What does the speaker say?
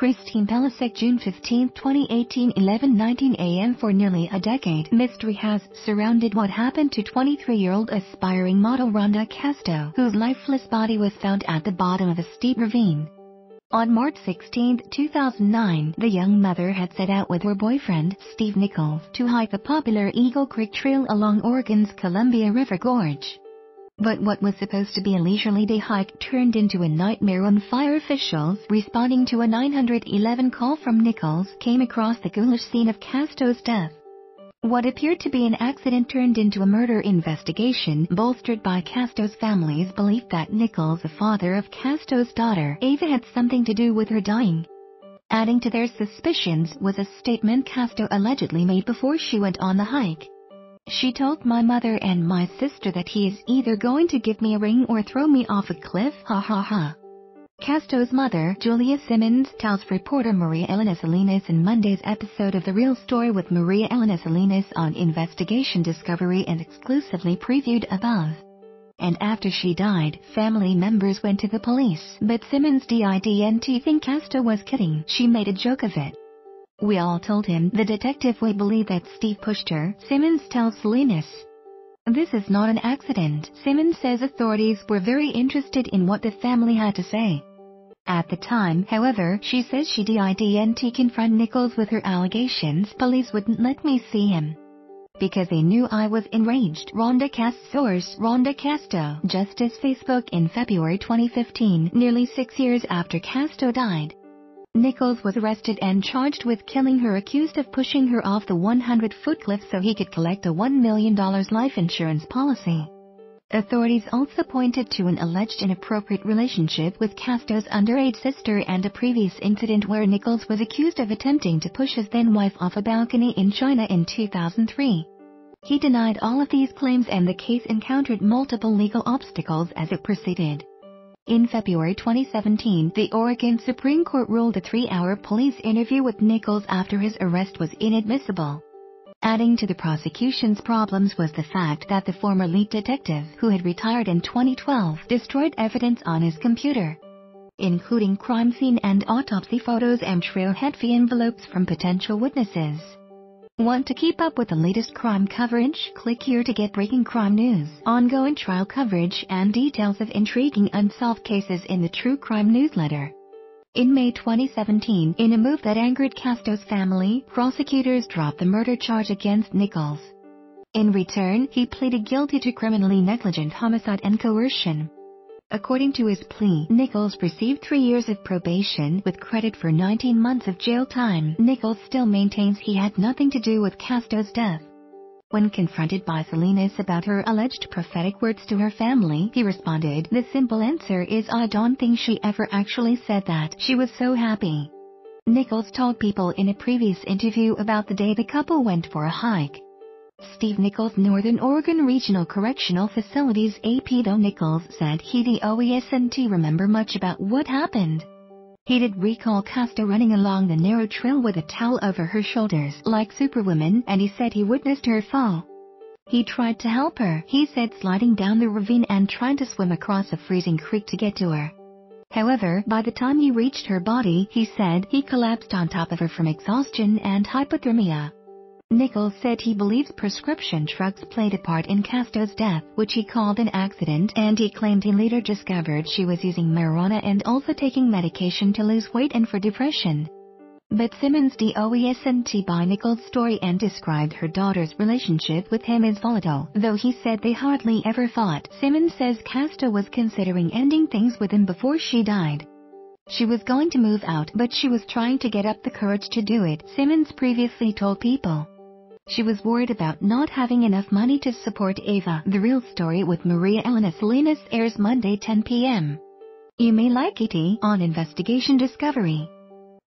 Christine Pelisek June 15, 2018 11:19 a.m. For nearly a decade, mystery has surrounded what happened to 23-year-old aspiring model Rhonda Casto, whose lifeless body was found at the bottom of a steep ravine. On March 16, 2009, the young mother had set out with her boyfriend, Steve Nichols, to hike the popular Eagle Creek Trail along Oregon's Columbia River Gorge. But what was supposed to be a leisurely day hike turned into a nightmare when fire officials, responding to a 911 call from Nichols, came across the ghoulish scene of Casto's death. What appeared to be an accident turned into a murder investigation, bolstered by Casto's family's belief that Nichols, the father of Casto's daughter, Ava had something to do with her dying. Adding to their suspicions was a statement Casto allegedly made before she went on the hike. She told my mother and my sister that he is either going to give me a ring or throw me off a cliff, ha ha ha. Casto's mother, Julia Simmons, tells reporter Maria Elena Salinas in Monday's episode of The Real Story with Maria Elena Salinas on Investigation Discovery and exclusively previewed above. And after she died, family members went to the police, but Simmons didn't think Casto was kidding. She made a joke of it. We all told him the detective would believe that Steve pushed her, Simmons tells Salinas. This is not an accident. Simmons says authorities were very interested in what the family had to say. At the time, however, she says she didn't confront Nichols with her allegations. Police wouldn't let me see him. Because they knew I was enraged. Rhonda Casto's source, Rhonda Casto. Justice Facebook in February 2015, nearly six years after Casto died. Nichols was arrested and charged with killing her accused of pushing her off the 100-foot cliff so he could collect a $1 million life insurance policy. Authorities also pointed to an alleged inappropriate relationship with Casto's underage sister and a previous incident where Nichols was accused of attempting to push his then-wife off a balcony in China in 2003. He denied all of these claims and the case encountered multiple legal obstacles as it proceeded. In February 2017, the Oregon Supreme Court ruled a three-hour police interview with Nichols after his arrest was inadmissible. Adding to the prosecution's problems was the fact that the former lead detective, who had retired in 2012, destroyed evidence on his computer, including crime scene and autopsy photos and trailhead fee envelopes from potential witnesses. Want to keep up with the latest crime coverage? Click here to get breaking crime news, ongoing trial coverage, and details of intriguing unsolved cases in the True Crime newsletter. In May 2017, in a move that angered Casto's family, prosecutors dropped the murder charge against Nichols. In return, he pleaded guilty to criminally negligent homicide and coercion. According to his plea, Nichols received three years of probation with credit for 19 months of jail time. Nichols still maintains he had nothing to do with Casto's death. When confronted by Salinas about her alleged prophetic words to her family, he responded, The simple answer is I don't think she ever actually said that. She was so happy. Nichols told people in a previous interview about the day the couple went for a hike. Steve Nichols Northern Oregon Regional Correctional Facilities APDO Nichols said he didn't remember much about what happened. He did recall Casto running along the narrow trail with a towel over her shoulders like Superwoman and he said he witnessed her fall. He tried to help her, he said sliding down the ravine and trying to swim across a freezing creek to get to her. However, by the time he reached her body, he said he collapsed on top of her from exhaustion and hypothermia. Nichols said he believes prescription drugs played a part in Casto's death, which he called an accident, and he claimed he later discovered she was using marijuana and also taking medication to lose weight and for depression. But Simmons doesn't buy Nichols' story and described her daughter's relationship with him as volatile, though he said they hardly ever fought. Simmons says Casto was considering ending things with him before she died. She was going to move out but she was trying to get up the courage to do it, Simmons previously told People. She was worried about not having enough money to support Ava. The Real Story with Maria Elena Salinas airs Monday 10 p.m. You may like it on Investigation Discovery.